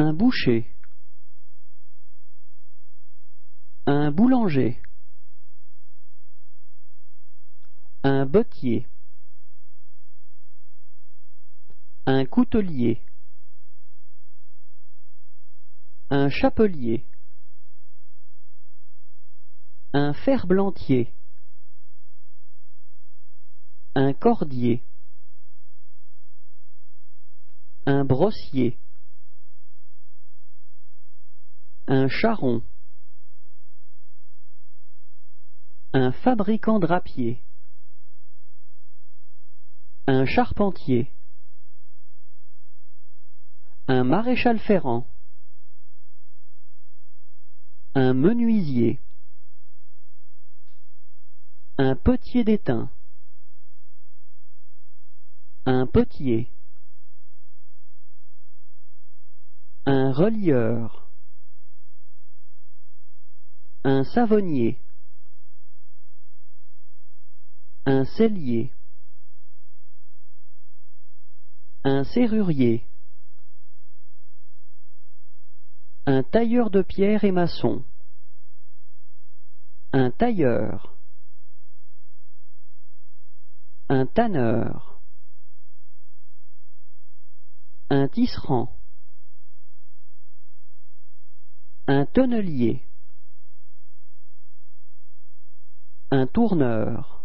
Un boucher. Un boulanger. Un bottier. Un coutelier. Un chapelier. Un ferblantier. Un cordier. Un brossier. Un charron. Un fabricant drapier. Un charpentier. Un maréchal ferrant. Un menuisier. Un potier d'étain. Un potier. Un relieur. Un savonnier. Un cellier. Un serrurier. Un tailleur de pierre et maçon. Un tailleur. Un tanneur. Un tisserand. Un tonnelier. Un tourneur.